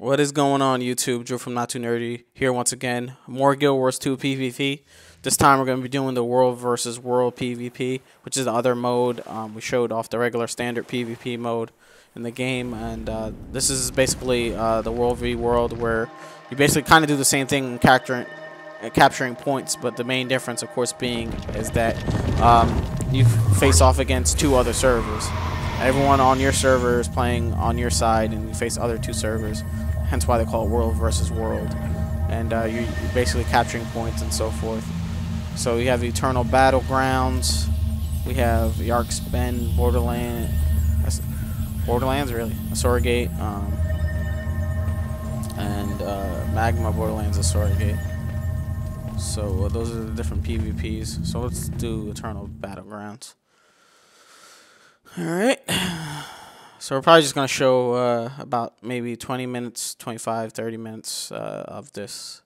What is going on YouTube? Drew from Not Too Nerdy here once again. More Guild Wars 2 PvP. This time we're going to be doing the World versus World PvP, which is the other mode. Um, we showed off the regular standard PvP mode in the game, and uh, this is basically uh, the World v World, where you basically kind of do the same thing, capturing uh, capturing points, but the main difference, of course, being is that um, you face off against two other servers. Everyone on your server is playing on your side, and you face other two servers hence why they call it world versus world. And uh, you're, basically capturing points and so forth. So we have Eternal Battlegrounds, we have Yak's Bend, Borderland, Borderlands really, Gate, um, and uh, Maguuma Borderlands Gate. So uh, those are the different PvPs. So let's do Eternal Battlegrounds. All right. So we're probably just going to show uh, about maybe 20 minutes, 25, 30 minutes uh, of this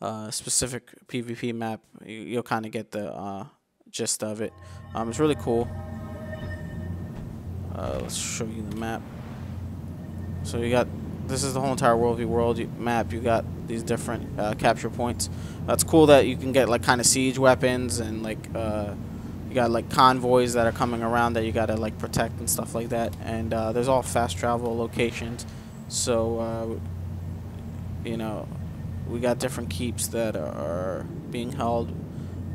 uh, specific PvP map. You, will kind of get the uh, gist of it. Um, it's really cool. Uh, let's show you the map. So you got, this is the whole entire World v World map. You got these different uh, capture points. That's cool that you can get like kind of siege weapons and like you got like convoys that are coming around that you gotta like protect and stuff like that and uh, there's all fast travel locations. So uh, you know we got different keeps that are being held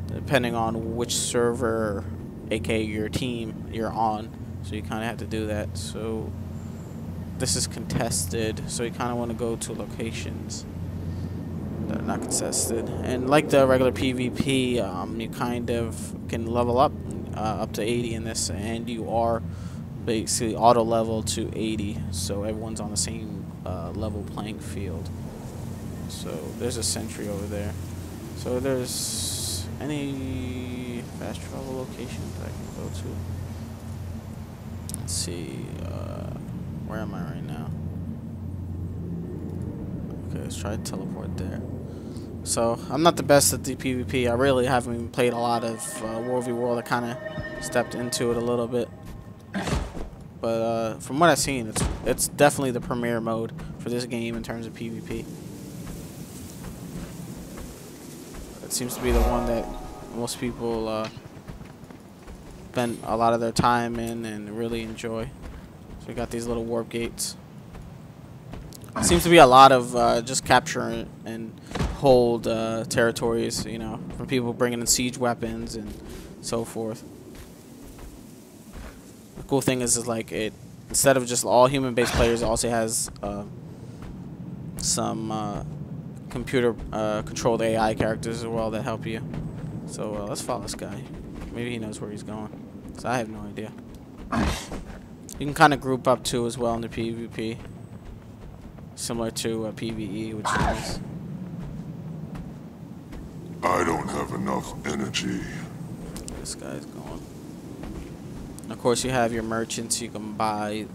depending on which server aka your team you're on. So you kind of have to do that. So this is contested so you kind of want to go to locations that are not contested. And like the regular PvP, um, you kind of can level up uh, up to 80 in this, and you are basically auto level to 80, so everyone's on the same uh, level playing field. So there's a sentry over there. So there's any fast travel location that I can go to. Let's see, uh, where am I right now? Okay, let's try to teleport there. So I'm not the best at the PvP. I really haven't even played a lot of uh, World v World. I kind of stepped into it a little bit, but uh, from what I've seen, it's it's definitely the premier mode for this game in terms of PvP. It seems to be the one that most people uh, spend a lot of their time in and really enjoy. So we got these little warp gates. It Seems to be a lot of uh, just capture and hold uh, territories, you know, from people bringing in siege weapons and so forth. The cool thing is, is like it instead of just all human-based players, it also has uh, some uh, computer-controlled uh, AI characters as well that help you. So uh, let's follow this guy. Maybe he knows where he's going. So I have no idea. You can kind of group up too as well in the PvP similar to a PVE, which is I don't have enough energy. This guy's. And of course, you have your merchants. You can buy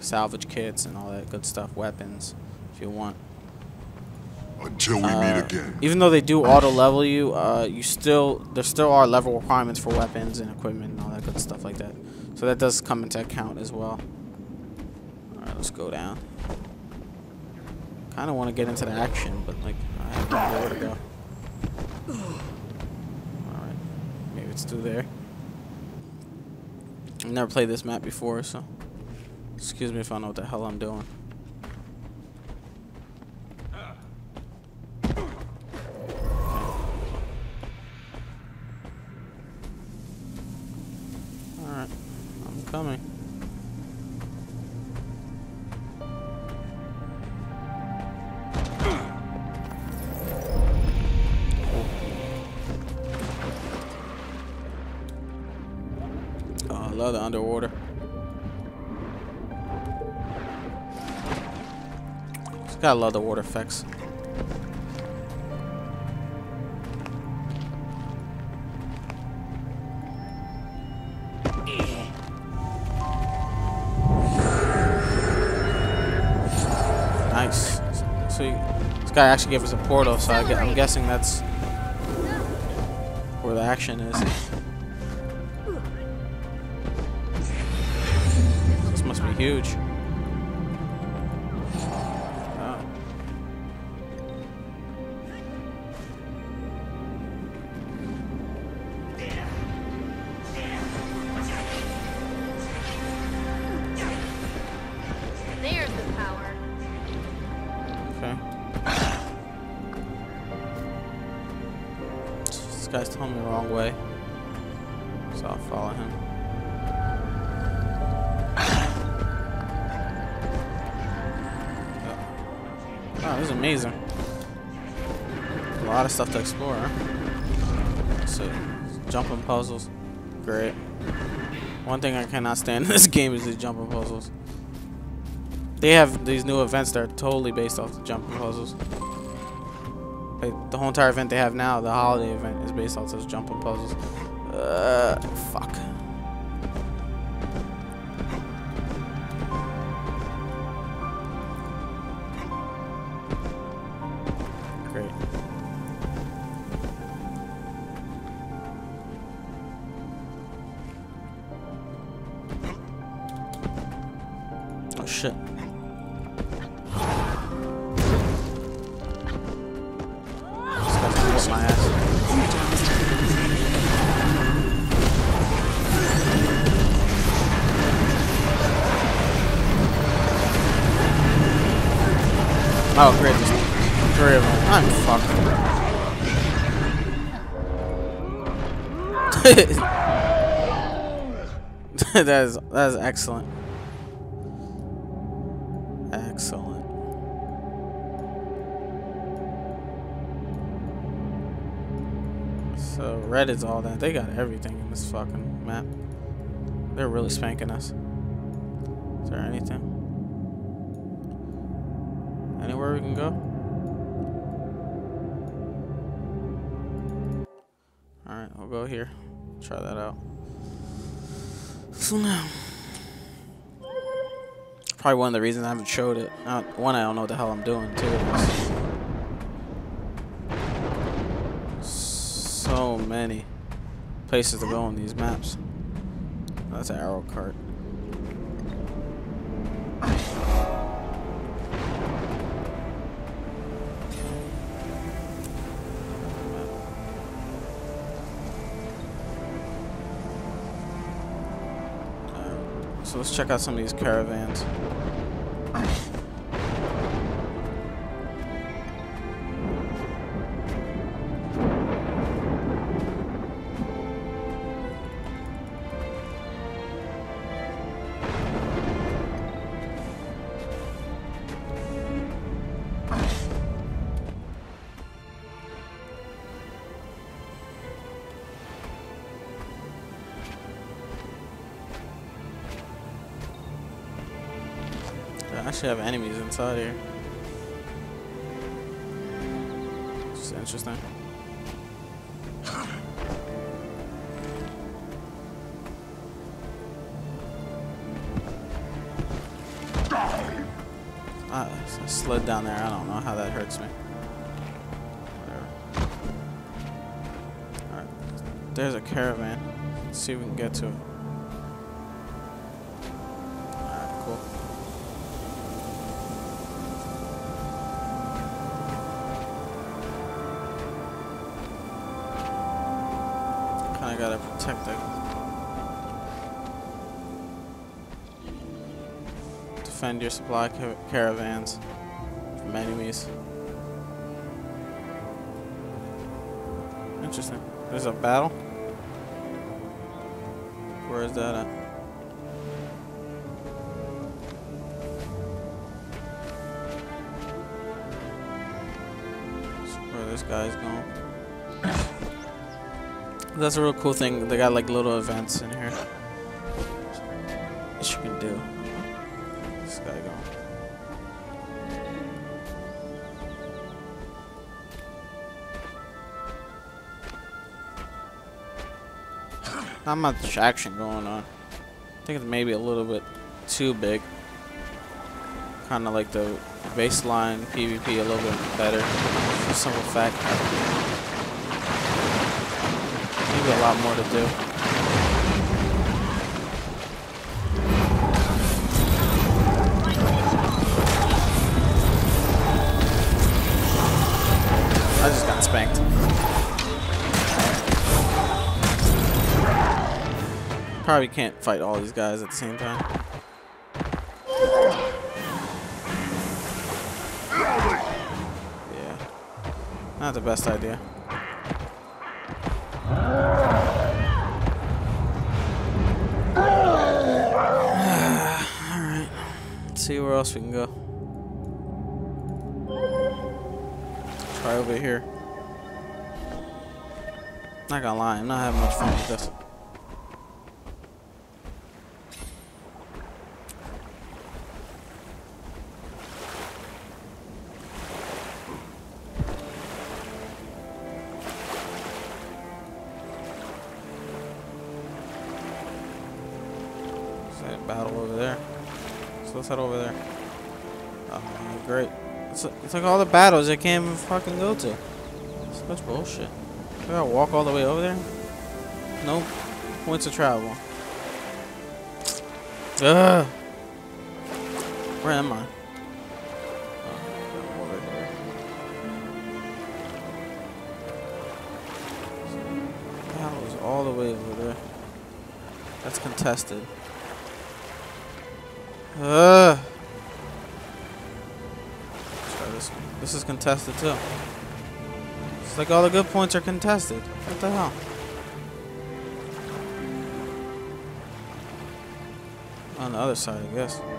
salvage kits and all that good stuff, weapons, if you want. Until we uh, meet again. Even though they do auto level you, uh, you still there still are level requirements for weapons and equipment and all that good stuff like that. So that does come into account as well. All right, let's go down kind of want to get into the action, but like I have nowhere to go. Alright, maybe it's through there. I've never played this map before, so excuse me if I know what the hell I'm doing. Alright, I'm coming. Love the underwater. Just gotta love the water effects. Nice. So this guy actually gave us a portal, so I, I'm guessing that's where the action is. Huge. Oh, this is amazing. A lot of stuff to explore. So, jumping puzzles. Great. One thing I cannot stand in this game is these jumping puzzles. They have these new events that are totally based off the jumping puzzles. Like, the whole entire event they have now, the holiday event, is based off those jumping puzzles. Uh, fuck. Shit. Oh great, there's three of them. I'm fucked. that is that is. Excellent. So red is all that. They got everything in this fucking map. They're really spanking us. Is there anything? Anywhere we can go? Alright, we'll go here. Try that out. So now. Probably one of the reasons I haven't showed it. Uh, one, I don't know what the hell I'm doing. Two, there's so many places to go on these maps. That's an arrow cart. So let's check out some of these caravans. Actually have enemies inside here. It's interesting. I slid down there. I don't know how that hurts me. Whatever. Alright. There's a caravan. Let's see if we can get to it. Defend your supply ca- caravans from enemies. Interesting. There's a battle. Where is that at? Where this guy's going. That's a real cool thing. They got like little events in here. Not much action going on. I think it's maybe a little bit too big. Kind of like the baseline PvP a little bit better. For simple fact. Maybe a lot more to do. I just got spanked. Probably can't fight all these guys at the same time. Yeah. Not the best idea. Alright. Let's see where else we can go. Try over here. Not gonna lie, I'm not having much fun with this. Let's head over there. Oh, great. It's, it's like all the battles I can't even fucking go to. Such bullshit. I gotta walk all the way over there? No points of travel. Ugh. Where am I? Oh. Battle is all the way over there. That's contested. Ugh. Try this one. This is contested too. It's like all the good points are contested. What the hell? On the other side, I guess.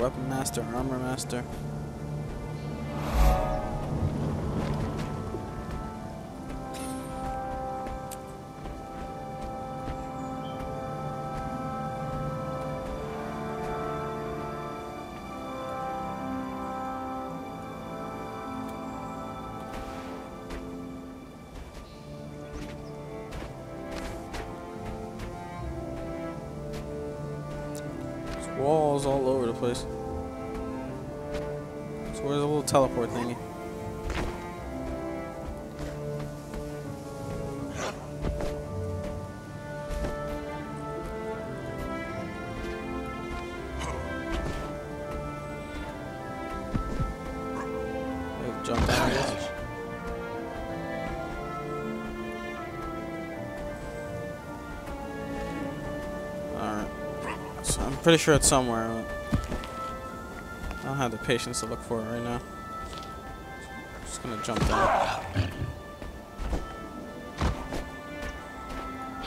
Weapon master, armor master. Over the place. So where's the little teleport thingy? Pretty sure it's somewhere. Have the patience to look for it right now. Just gonna jump down.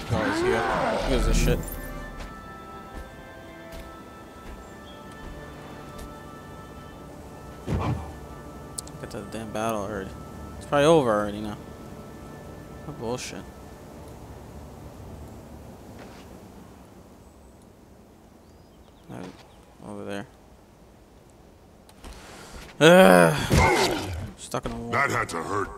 Oh, he's here. Who gives a shit? To the damn battle already. It's probably over already now. What bullshit. Over there. Ugh. Stuck in the wall. That had to hurt.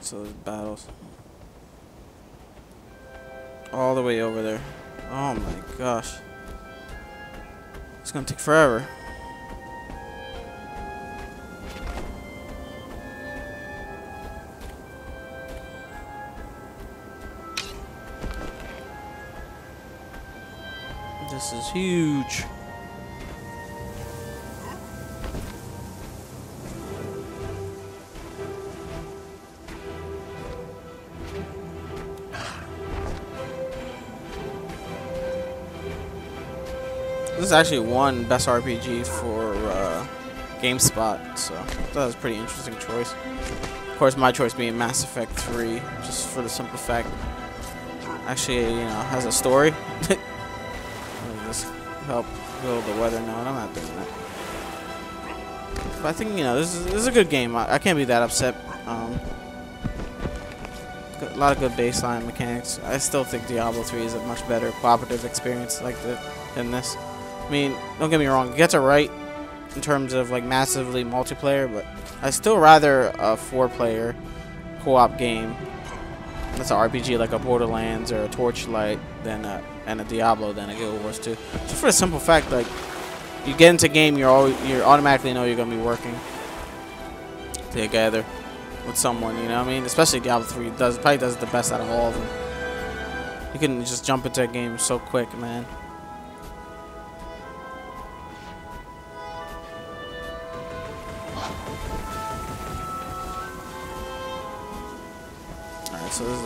So there's battles. All the way over there. Oh my gosh. It's gonna take forever. This is huge. This is actually one best RPG for uh, GameSpot, so that was a pretty interesting choice. Of course, my choice being Mass Effect 3, just for the simple fact, actually, you know, has a story. Just help build the weather. No, I'm not doing that. But I think you know this is, this is a good game. I, I can't be that upset. Um, a lot of good baseline mechanics. I still think Diablo 3 is a much better cooperative experience like the, than this. I mean, don't get me wrong, it gets it right in terms of like massively multiplayer, but I still rather a four-player co-op game that's an RPG like a Borderlands or a Torchlight than a, and a Diablo than a Guild Wars 2. Just for the simple fact, like you get into game, you're you automatically know you're gonna be working together with someone. You know what I mean? Especially Diablo 3 does probably does the best out of all of them. You can just jump into a game so quick, man.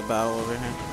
Battle over here.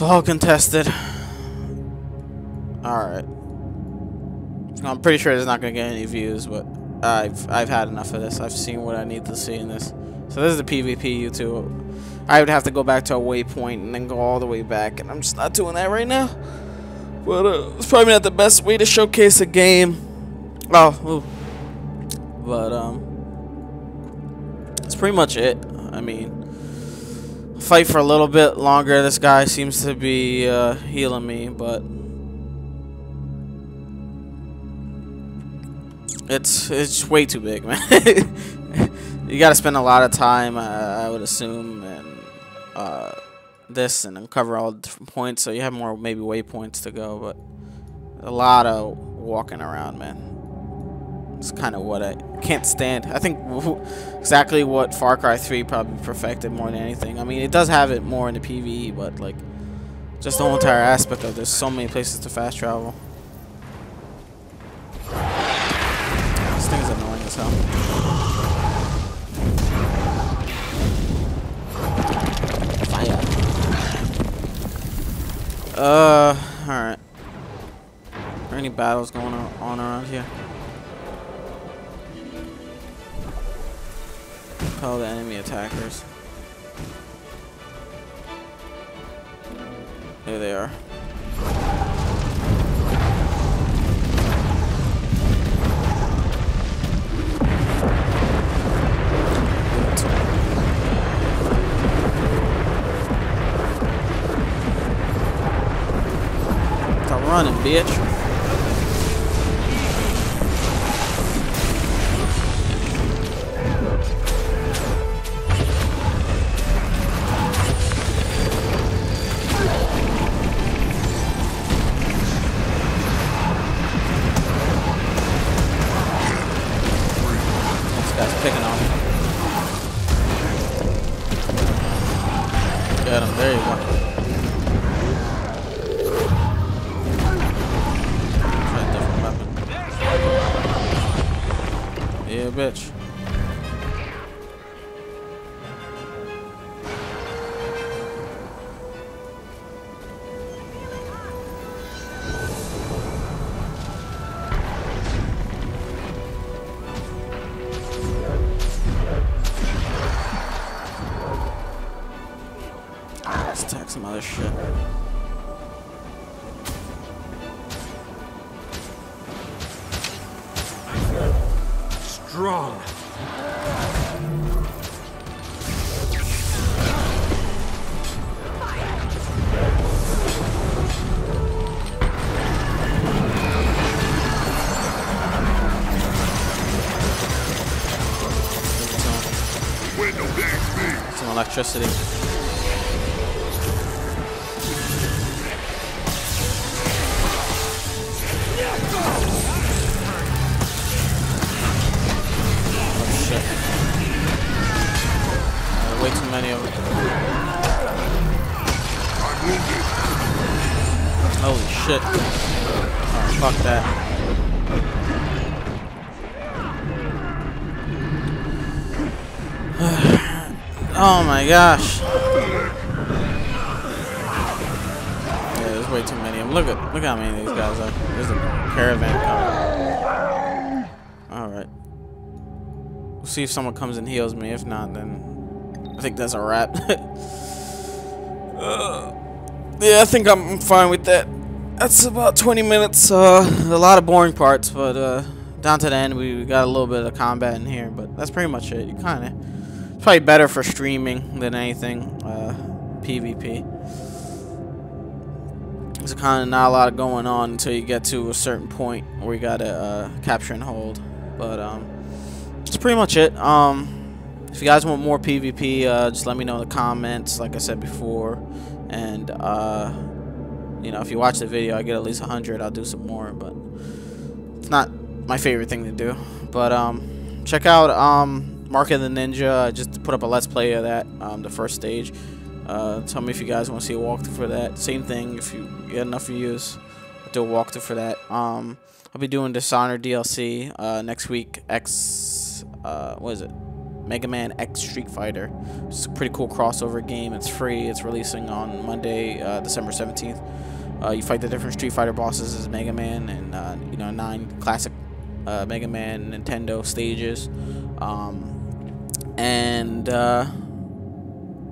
It's all contested. Alright. I'm pretty sure it's not gonna get any views, but I've I've had enough of this. I've seen what I need to see in this. So this is the PvP YouTube. I would have to go back to a waypoint and then go all the way back, and I'm just not doing that right now. But uh, it's probably not the best way to showcase a game. Oh, ooh. but um, that's pretty much it. I mean, fight for a little bit longer. This guy seems to be uh, healing me, but. It's it's way too big, man. you got to spend a lot of time, uh, I would assume, and uh, this and uncover all the different points. So you have more maybe waypoints to go, but a lot of walking around, man. It's kind of what I can't stand. I think exactly what Far Cry 3 probably perfected more than anything. I mean, it does have it more in the PvE, but like just the whole entire aspect of there's so many places to fast travel. This thing's annoying as hell. Fire. Uh, alright. Are any battles going on around here? Call the enemy attackers. There they are. Stop running, bitch. Guy's picking me. Got him. There you go. Yeah, bitch. Strong. Window dance me. Some electricity. Holy shit. Oh, fuck that. oh my gosh. Yeah, there's way too many of them. Look at look how many of these guys are. There's a caravan coming. Alright. We'll see if someone comes and heals me. If not, then I think that's a wrap. yeah, I think I'm fine with that. That's about 20 minutes. Uh, a lot of boring parts, but uh, down to the end, we got a little bit of combat in here. But that's pretty much it. You kind of it's probably better for streaming than anything. Uh, PvP. There's kind of not a lot of going on until you get to a certain point where you gotta uh, capture and hold. But um, that's pretty much it. Um, if you guys want more PvP, uh, just let me know in the comments. Like I said before, and uh, you know, if you watch the video, I get at least 100, I'll do some more, but it's not my favorite thing to do. But um, check out um, Mark of the Ninja. I just put up a Let's Play of that, um, the first stage. Uh, tell me if you guys want to see a walkthrough for that. Same thing, if you get enough views, I'll do a walkthrough for that. Um, I'll be doing Dishonored DLC uh, next week. X, uh, what is it? Mega Man X Street Fighter. It's a pretty cool crossover game. It's free. It's releasing on Monday, uh, December 17th. Uh, you fight the different Street Fighter bosses as Mega Man and uh, you know nine classic uh, Mega Man Nintendo stages, um, and uh,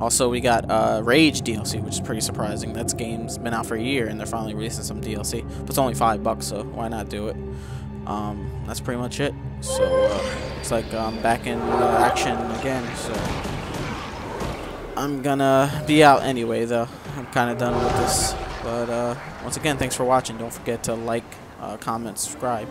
also we got uh, Rage DLC, which is pretty surprising. That game's been out for a year and they're finally releasing some DLC, but it's only five bucks, so why not do it? Um, that's pretty much it. So uh, looks like I'm back in action again. So I'm gonna be out anyway, though. I'm kind of done with this. But uh, once again, thanks for watching. Don't forget to like, uh, comment, subscribe.